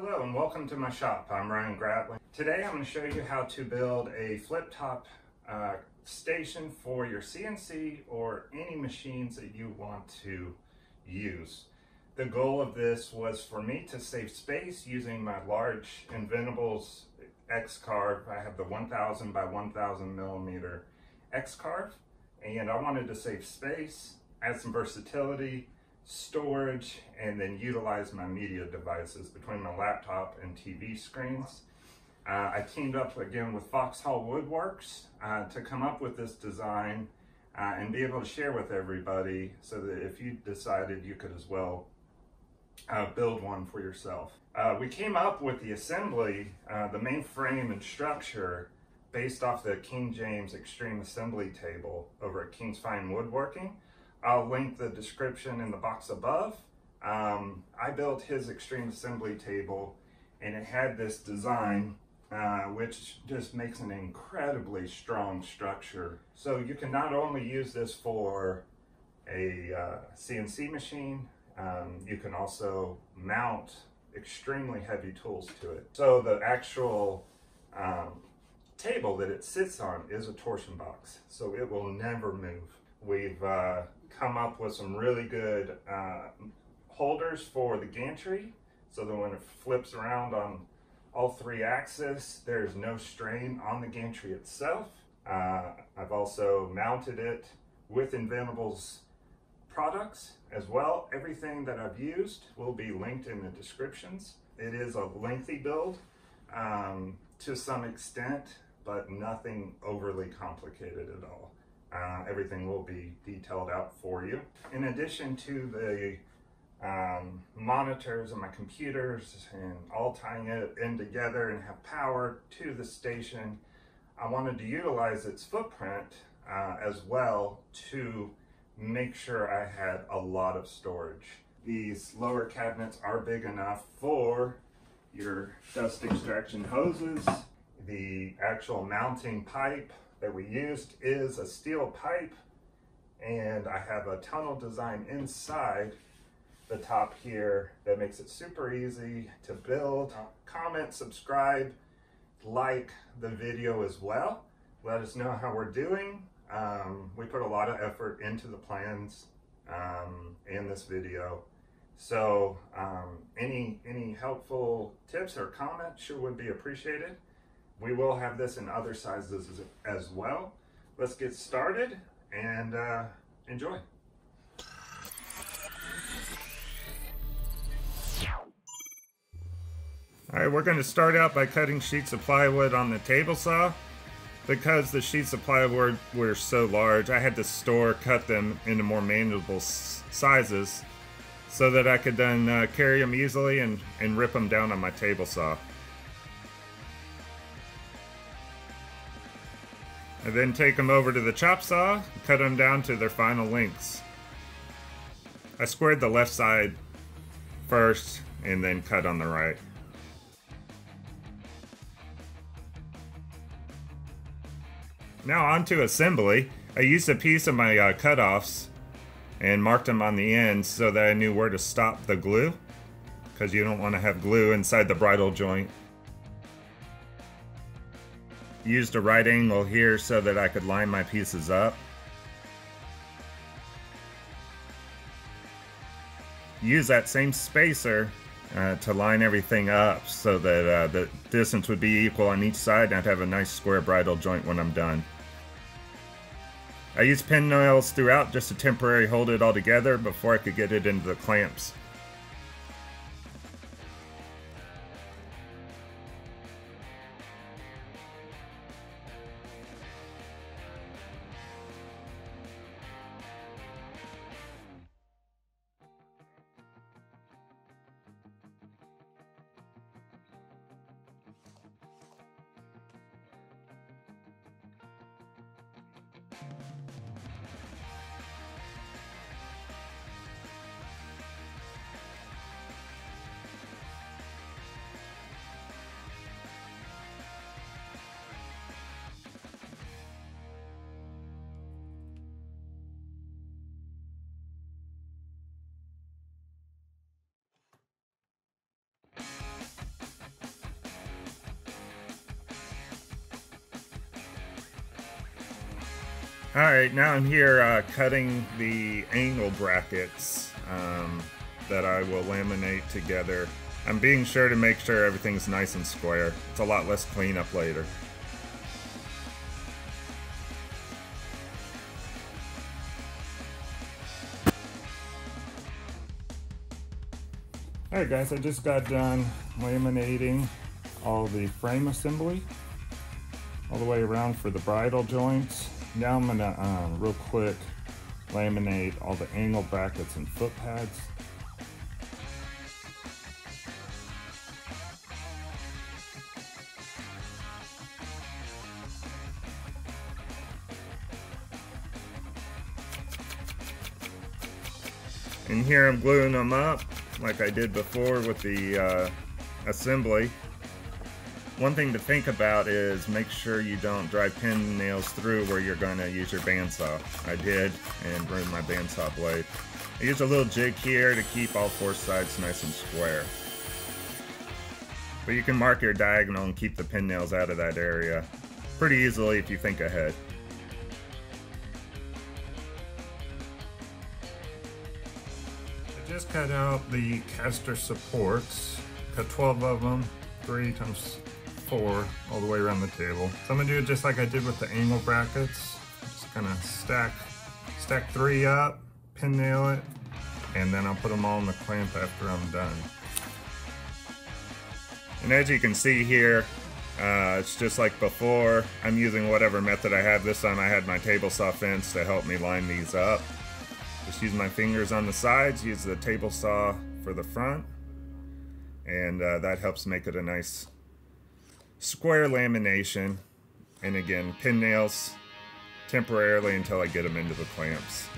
Hello and welcome to my shop. I'm Ryan Gratling. Today I'm going to show you how to build a flip top uh, station for your CNC or any machines that you want to use. The goal of this was for me to save space using my large Inventables X-Carve. I have the 1000 by 1000 millimeter X-Carve and I wanted to save space, add some versatility, storage, and then utilize my media devices between my laptop and TV screens. Uh, I teamed up again with Foxhall Woodworks uh, to come up with this design uh, and be able to share with everybody so that if you decided you could as well uh, build one for yourself. Uh, we came up with the assembly, uh, the main frame and structure based off the King James Extreme Assembly table over at King's Fine Woodworking. I'll link the description in the box above. Um, I built his Extreme Assembly table and it had this design uh, which just makes an incredibly strong structure. So you can not only use this for a uh, CNC machine, um, you can also mount extremely heavy tools to it. So the actual um, table that it sits on is a torsion box, so it will never move. We've uh, come up with some really good uh, holders for the gantry, so that when it flips around on all three axes, there's no strain on the gantry itself. Uh, I've also mounted it with Inventables products as well. Everything that I've used will be linked in the descriptions. It is a lengthy build um, to some extent but nothing overly complicated at all. Uh, everything will be detailed out for you. In addition to the um, monitors and my computers and all tying it in together and have power to the station, I wanted to utilize its footprint uh, as well to make sure I had a lot of storage. These lower cabinets are big enough for your dust extraction hoses, the actual mounting pipe that we used is a steel pipe and I have a tunnel design inside the top here that makes it super easy to build. Comment, subscribe, like the video as well. Let us know how we're doing. Um, we put a lot of effort into the plans um, in this video. So um, any, any helpful tips or comments sure would be appreciated. We will have this in other sizes as well. Let's get started and uh, enjoy. All right, we're going to start out by cutting sheets of plywood on the table saw. Because the sheets of plywood were so large, I had to store cut them into more manageable sizes so that I could then uh, carry them easily and, and rip them down on my table saw. I then take them over to the chop saw, cut them down to their final lengths. I squared the left side first and then cut on the right. Now onto assembly. I used a piece of my uh, cutoffs and marked them on the ends so that I knew where to stop the glue because you don't want to have glue inside the bridle joint used a right angle here so that I could line my pieces up. Use that same spacer uh, to line everything up so that uh, the distance would be equal on each side and I'd have a nice square bridle joint when I'm done. I used pin nails throughout just to temporarily hold it all together before I could get it into the clamps. Alright, now I'm here uh, cutting the angle brackets um, that I will laminate together. I'm being sure to make sure everything's nice and square. It's a lot less cleanup later. Alright guys, I just got done laminating all the frame assembly all the way around for the bridle joints. Now I'm gonna uh, real quick laminate all the angle brackets and foot pads. And here I'm gluing them up like I did before with the uh, assembly. One thing to think about is make sure you don't drive pin nails through where you're going to use your bandsaw. I did and ruined my bandsaw blade. I use a little jig here to keep all four sides nice and square. But you can mark your diagonal and keep the pin nails out of that area pretty easily if you think ahead. I just cut out the caster supports, cut 12 of them, 3 times four all the way around the table. So I'm gonna do it just like I did with the angle brackets. Just gonna stack, stack three up, pin nail it, and then I'll put them all in the clamp after I'm done. And as you can see here, uh, it's just like before. I'm using whatever method I have. This time I had my table saw fence to help me line these up. Just use my fingers on the sides, use the table saw for the front, and uh, that helps make it a nice square lamination, and again, pin nails temporarily until I get them into the clamps.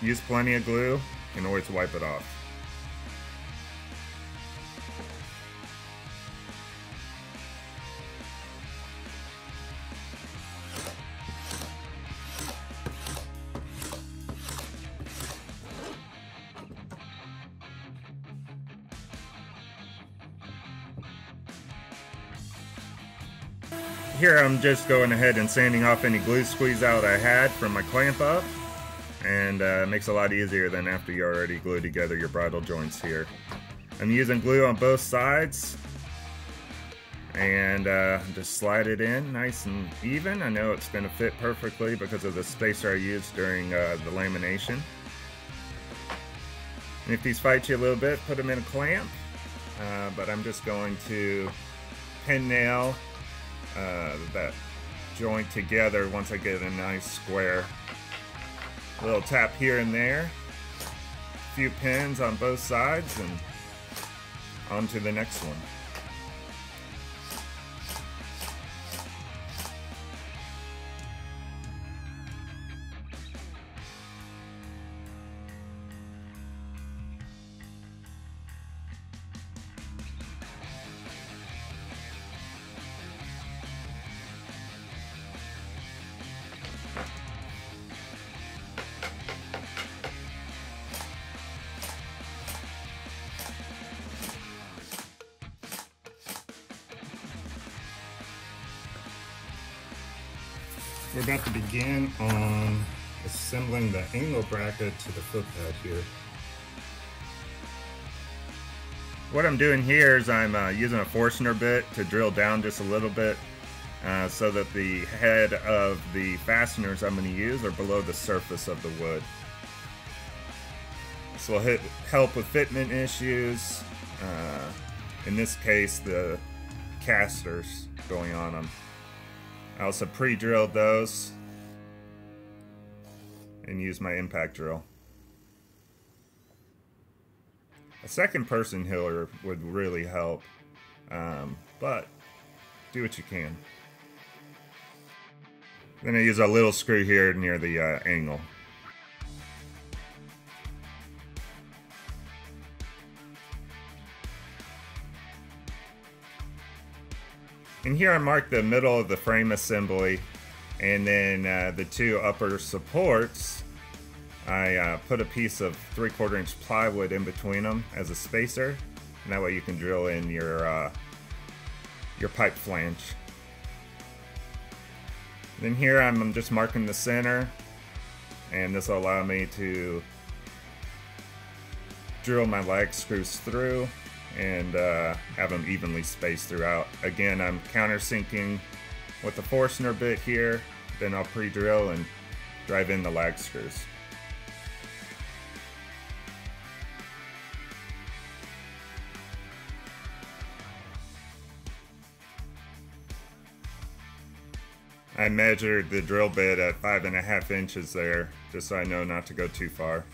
Use plenty of glue, and always wipe it off. Here I'm just going ahead and sanding off any glue squeeze out I had from my clamp up and uh, makes a lot easier than after you already glue together your bridle joints here. I'm using glue on both sides and uh, just slide it in nice and even. I know it's going to fit perfectly because of the spacer I used during uh, the lamination. And if these fight you a little bit, put them in a clamp. Uh, but I'm just going to pin nail uh, that joint together once I get a nice square. A little tap here and there. A few pins on both sides and on to the next one. We're about to begin on assembling the angle bracket to the foot pad here. What I'm doing here is I'm uh, using a Forstner bit to drill down just a little bit uh, so that the head of the fasteners I'm going to use are below the surface of the wood. This will hit, help with fitment issues, uh, in this case the casters going on them. I also pre-drilled those and used my impact drill. A second person hiller would really help, um, but do what you can. Then I use a little screw here near the uh, angle. And here I mark the middle of the frame assembly and then uh, the two upper supports I uh, put a piece of 3 quarter inch plywood in between them as a spacer and that way you can drill in your uh, your pipe flange. Then here I'm just marking the center and this will allow me to drill my lag screws through and uh, have them evenly spaced throughout. Again, I'm countersinking with the Forstner bit here, then I'll pre-drill and drive in the lag screws. I measured the drill bit at five and a half inches there, just so I know not to go too far.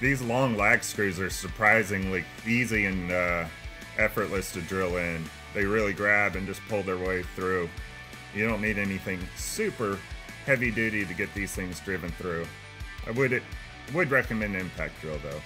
These long lag screws are surprisingly easy and uh, effortless to drill in. They really grab and just pull their way through. You don't need anything super heavy duty to get these things driven through. I would would recommend impact drill though.